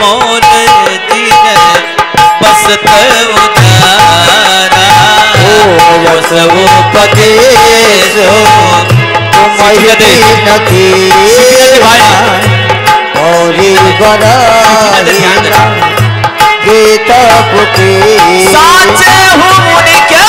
मोर दिन बस उदारा वो पदेश गौरी बड़ा गीता पुके साचे हो मुनि क्या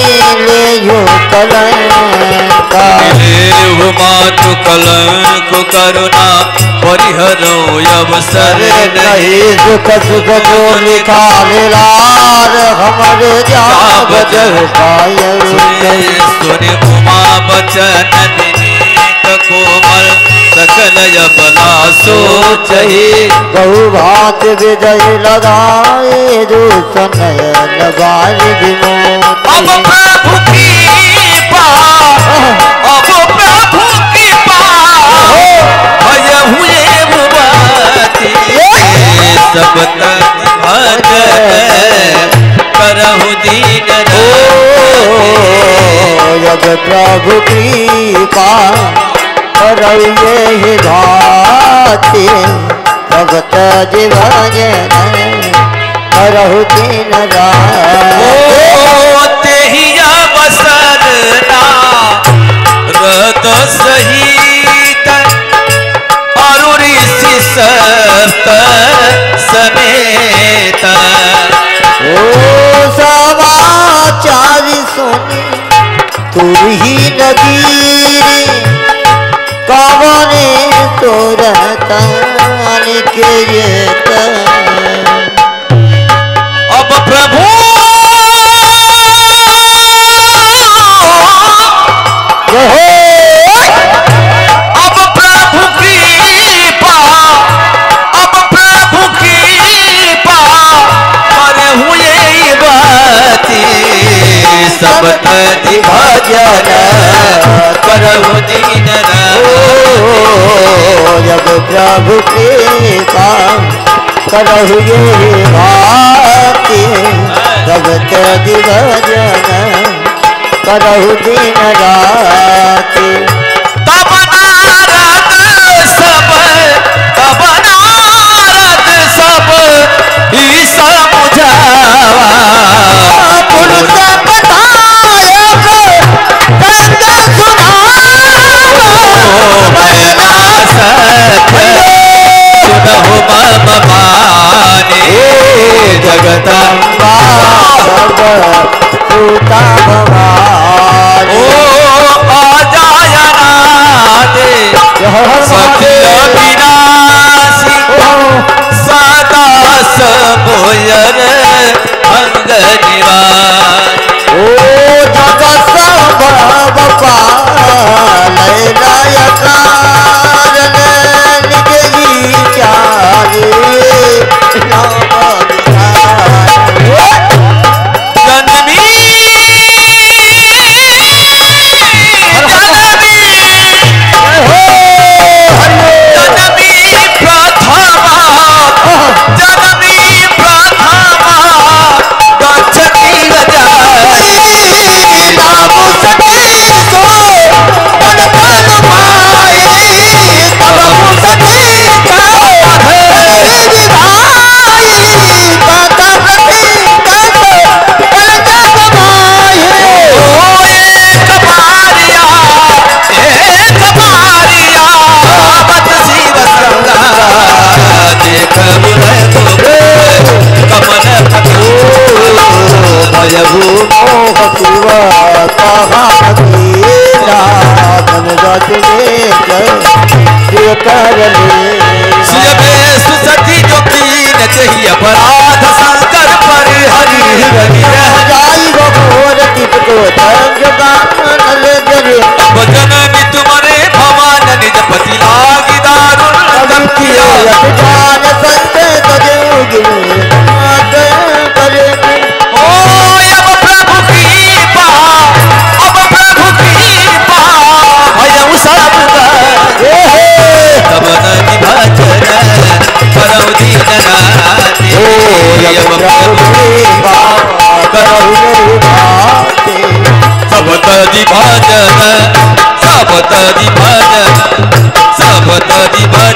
ले यो कलंका देव मातु कलंक करुणा परिहरो अवसर नहीं। नहीं सुख लार हमारे जाब पायल सुनि उमा बचन कोमल सकल यबला सोचही। बहु भात विजय लगाए जो सनयन बाल सब तक भजन करहु दीन ओ जब प्रभु कृपा करइए ही भाति भगत जीवन करहु दिन रात तेहिया बसरना रत सहित अरु ऋषि समेत। ओ समाचार सुनी तुरही नगीरी। कवने तोरतान के ये अब प्रभु करहु दीन जब प्रभु कृपा करहु ये भाति भगत दिवजन करहु दिन राति सुता प्रभु मोह शिव रच कर ले। जो कीन जही अपराध शंकर पर हरि हरि रह जाई घोर टिप को तंग गानल जरे अब जननी तुम्हारे भवान निज पति लागी दारुण किया जान संत तजोगी तदि भजन सब तदि भजन सब तदि भजन